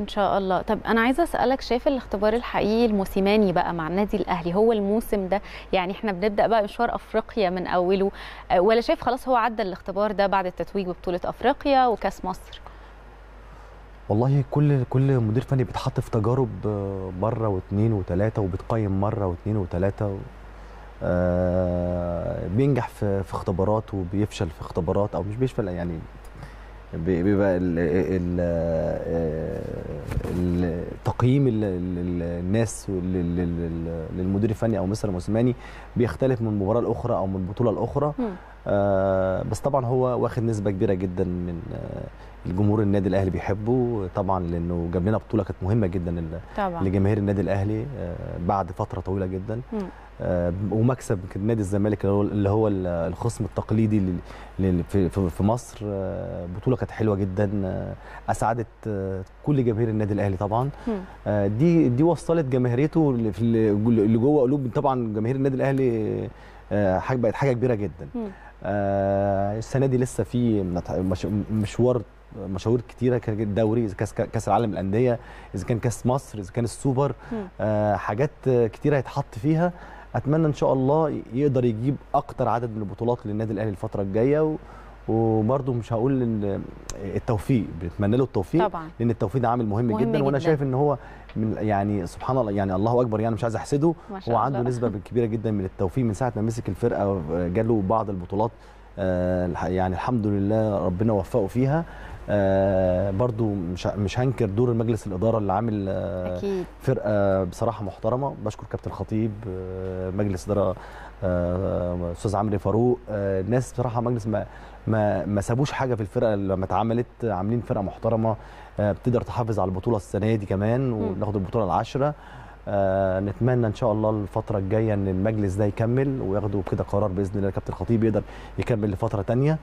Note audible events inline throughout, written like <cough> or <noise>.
إن شاء الله. طب أنا عايزة أسألك شايف الاختبار الحقيقي الموسيماني بقى مع النادي الأهلي هو الموسم ده؟ يعني إحنا بنبدأ بقى مشوار أفريقيا من أوله. آه، ولا شايف خلاص هو عدى الاختبار ده بعد التتويج ببطولة أفريقيا وكأس مصر؟ والله كل كل مدير فني بيتحط في تجارب آه، مرة واثنين وثلاثه وبتقيم مرة واثنين وثلاثه. آه بينجح في اختبارات وبيفشل في اختبارات أو مش بيفشل يعني بيبقى ال ال آه، ال- تقييم ال- ال- الناس لل- لل- للمدير الفني أو مستر موسيماني بيختلف من مباراة لأخرى أو من بطولة لأخرى. بس طبعا هو واخد نسبة كبيرة جدا من آه الجمهور النادي الأهلي بيحبه طبعا لأنه جاب لنا بطولة كانت مهمة جدا طبعا لجماهير النادي الأهلي آه بعد فترة طويلة جدا. آه ومكسب نادي الزمالك اللي هو- الخصم التقليدي في مصر آه بطولة كانت حلوة جدا آه أسعدت آه كل جماهير النادي الأهلي طبعا. آه، دي دي وصلت جماهيريته اللي جوه قلوب طبعا جماهير النادي الأهلي آه، حاجة بقت حاجة كبيرة جدا. آه، السنة دي لسه في مشوار مشاوير كتيرة الدوري إذا كاس كاس العالم للأندية إذا كان كاس مصر إذا كان السوبر. آه، حاجات آه، كتيرة هيتحط فيها أتمنى إن شاء الله يقدر يجيب أكتر عدد من البطولات للنادي الأهلي الفترة الجاية و وبرضه مش هقول إن التوفيق بنتمنى له التوفيق طبعا لأن التوفيق ده عامل مهم, مهم جدا وأنا جداً. شايف إن هو من يعني سبحان الله يعني الله أكبر يعني مش عايز أحسده هو عنده الله. نسبة <laughs> كبيرة جدا من التوفيق من ساعة ما مسك الفرقة جاله بعض البطولات آه، يعني الحمد لله ربنا وفقه فيها برضو مش مش هنكر دور مجلس الإدارة اللي عامل آه، أكيد. فرقة بصراحة محترمة. بشكر كابتن خطيب آه، مجلس إدارة آه، أستاذ عمرو فاروق. آه، الناس بصراحة مجلس ما ما ما سابوش حاجة في الفرقة لما اتعملت. عاملين فرقة محترمة آه، بتقدر تحافظ على البطولة السنة دي كمان وناخد البطولة العاشرة. آه، نتمنى إن شاء الله الفترة الجاية إن المجلس ده يكمل وياخدوا كده قرار بإذن الله. كابتن خطيب يقدر يكمل لفترة تانية. آه،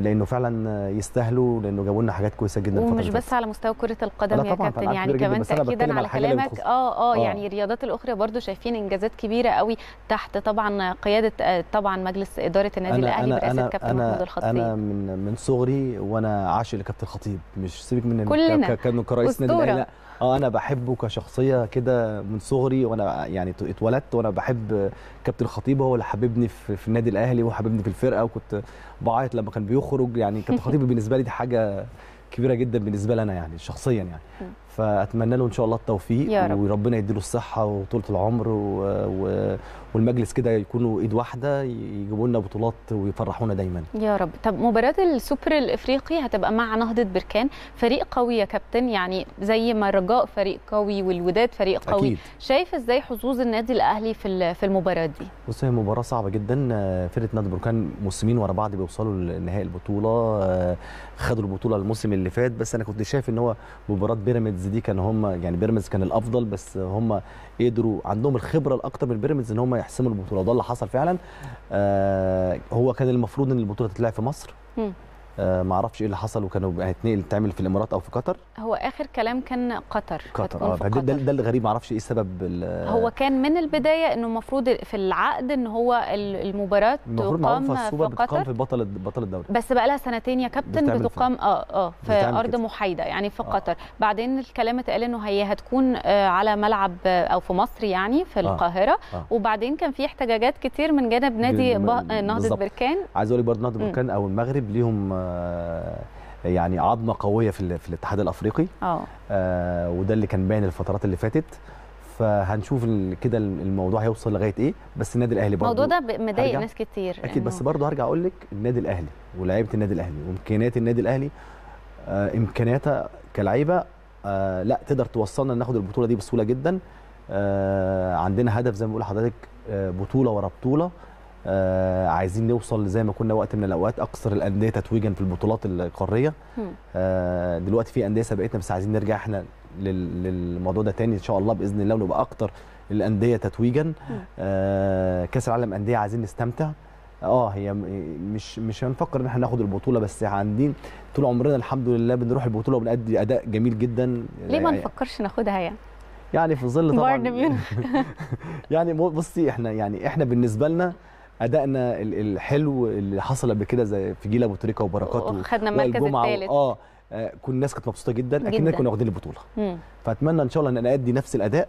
لأنه فعلا يستاهلوا لأنه جابوا لنا حاجات كويسة جدا ومش بس على مستوى كرة القدم لا يا كابتن يعني كمان تاكيدا على كلامك بتخص- آه آه آه. يعني الرياضات الأخرى برضو شايفين إنجازات كبيرة قوي تحت طبعا قيادة آه، طبعا مجلس إدارة النادي الأهلي برئاسه كابتن محمود الخطيب أنا من من صغري وأنا عاشق لكابتن خطيب مش سيبك من كلنا. ك- كأنه كرئيس نادي. الأهلي لا آه أنا بحبه كشخصيه كده من صغري وأنا يعني اتولدت وأنا بحب كابتن خطيب هو اللي حببني في, في النادي الاهلي وحببني في الفرقه وكنت بعيط لما كان بيخرج يعني كابتن خطيب بالنسبة لي دي حاجة كبيره جدا بالنسبة لي أنا يعني شخصيا يعني. فأتمنى له إن شاء الله التوفيق يا رب. وربنا يديله الصحة وطولة العمر و... و... والمجلس كده يكونوا إيد واحدة يجيبوا لنا بطولات ويفرحونا دايما. يا رب. طب مباراة السوبر الإفريقي هتبقى مع نهضة بركان فريق قوي يا كابتن يعني زي ما الرجاء فريق قوي والوداد فريق قوي. أكيد. شايف إزاي حظوظ النادي الأهلي في في المباراة دي؟ بص هي مباراة صعبة جدا. فرقة نادي بركان موسمين ورا بعض بيوصلوا لنهائي البطولة آه، خدوا البطولة الموسم اللي فات. بس أنا كنت شايف إن هو مباراة بيراميدز دي كان هم يعني بيراميدز كان الأفضل بس هم قدروا عندهم الخبرة الأكتر من بيراميدز إن هم يحسموا البطولة. وده اللي حصل فعلا. آه، هو كان المفروض إن البطولة تتلعب في مصر. ما أعرفش إيه اللي حصل وكانوا هيتنقل تعمل في الامارات أو في قطر هو آخر كلام كان قطر قطر آه ده. ده اللي غريب ما أعرفش إيه سبب هو كان من البداية انه المفروض في العقد ان هو ال- المباراة المفروض معروف تقام في قطر في بطل بطل الدوري بس بقى لها سنتين يا كابتن بتقام آه آه في أرض كده. محايدة يعني في آه. قطر بعدين الكلام اتقال إنه هي هتكون آه على ملعب آه، أو في مصر يعني في القاهرة آه. وبعدين كان في احتجاجات كتير من جانب نادي آه، نهضه. بركان عايز أقول لك برضه مم. بركان أو المغرب ليهم آه، يعني عظمة قوية في في الاتحاد الأفريقي. آه. آه، وده اللي كان باين الفترات اللي فاتت. فهنشوف كده الموضوع هيوصل لغاية إيه. بس النادي الأهلي برضه الموضوع ده مضايق. ناس كتير أكيد بس برضه هرجع أقول لك النادي الأهلي ولاعيبه النادي الأهلي وإمكانيات النادي الأهلي. آه، إمكانياتها كلعيبه آه، لا تقدر توصلنا ناخد البطولة دي بسهولة جدا. آه، عندنا هدف زي ما بقول لحضرتك آه، بطولة ورا بطولة. آه، عايزين نوصل زي ما كنا وقت من الأوقات أكثر الأندية تتويجا في البطولات القارية. آه، دلوقتي في أندية سبقتنا بس عايزين نرجع إحنا لل- للموضوع ده تاني إن شاء الله بإذن الله ونبقى أكتر الأندية تتويجا. آه، كأس العالم أندية عايزين نستمتع. آه هي مش مش هنفكر إن إحنا ناخد البطولة بس عندين طول عمرنا الحمد لله بنروح البطولة وبنأدي أداء جميل جدا. ليه ما يعني- نفكرش ناخدها يعني؟ يعني في ظل طبعا. <laughs> يعني بصي إحنا يعني إحنا بالنسبة لنا أدائنا ال- الحلو اللي حصل قبل كده زي في جيل أبو تريكة وبركات و- خدنا المركز الثالث آه آه، كل الناس كانت مبسوطة جدا. اكننا كنا واخدين البطولة مم. فأتمنى إن شاء الله إن أنا أدي نفس الأداء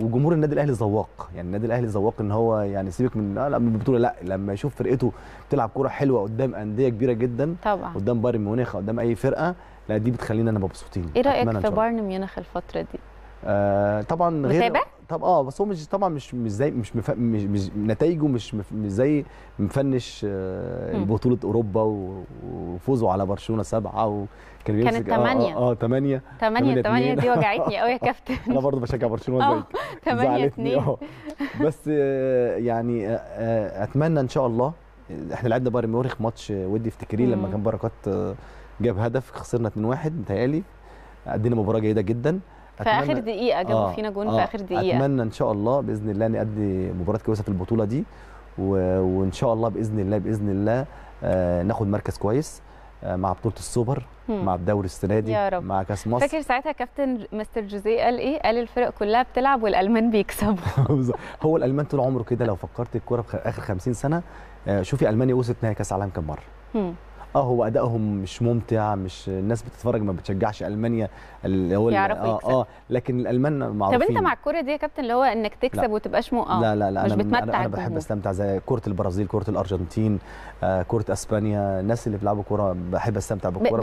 وجمهور النادي الأهلي ذواق يعني النادي الأهلي ذواق إن هو يعني سيبك من لا لا من البطولة لا لما يشوف فرقته بتلعب كورة حلوة قدام أندية كبيرة جدا طبعا قدام بايرن ميونخ قدام أي فرقة لا دي بتخلينا أنا مبسوطين إيه رأيك في. بايرن ميونخ الفترة دي آه طبعا غير متابع؟ طب آه بس هو مش طبعا مش مش زي مش, مف... مش, مش نتائجه مش مف... مش زي مفنش آه. بطولة أوروبا و... وفوزه على برشلونة سبعة وكان كانت بيمسك آه تمانية. آه, آه 8 8 8 اتنين. دي وجعتني <laughs> قوي يا كابتن أنا برضه بشجع برشلونة آه زيك <laughs> 8 زعلتني 2 آه بس آه، يعني آه، آه، أتمنى إن شاء الله إحنا لعبنا بايرن ميونخ ماتش ودي افتكريه لما. كان بركات آه، جاب هدف خسرنا 2-1 متهيألي ادينا مباراة جيدة جدا في آخر دقيقة جابوا آه، فينا جون آه، في آخر دقيقة أتمنى إن شاء الله بإذن الله نأدي مباراة كويسة في البطولة دي و... وإن شاء الله بإذن الله بإذن الله آه ناخد مركز كويس آه مع بطولة السوبر مم. مع الدوري السنة دي يا رب. مع كأس مصر فاكر ساعتها كابتن مستر جوزيه قال إيه قال الفرق كلها بتلعب والألمان بيكسبوا. <laughs> هو الألمان طول عمره كده لو فكرت الكورة في آخر 50 سنة آه، شوفي ألمانيا وصلت نهائي كأس عالم كام مرة. آه هو أدائهم مش ممتع مش الناس بتتفرج ما بتشجعش ألمانيا اللي هو يعرفوا آه. آه لكن الألمان طب معروفين انت مع الكوره دي يا كابتن اللي هو إنك تكسب وتبقاش مو آه لا لا لا مش أنا بتمتع أنا, أنا بحب. أستمتع زي كره البرازيل كره الأرجنتين آه كره أسبانيا الناس اللي بيلعبوا كورة بحب أستمتع بالكورة